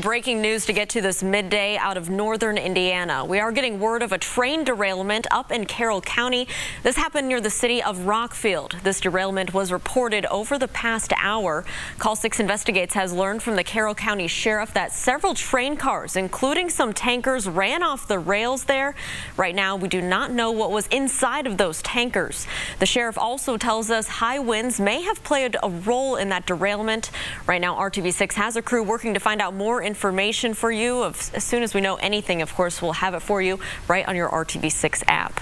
Some breaking news to get to this midday out of northern Indiana. We are getting word of a train derailment up in Carroll County. This happened near the city of Rockfield. This derailment was reported over the past hour. Call 6 Investigates has learned from the Carroll County Sheriff that several train cars, including some tankers, ran off the rails there. Right now, we do not know what was inside of those tankers. The sheriff also tells us high winds may have played a role in that derailment. Right now, RTV6 has a crew working to find out more information for you. As soon as we know anything, of course, we'll have it for you right on your RTV6 app.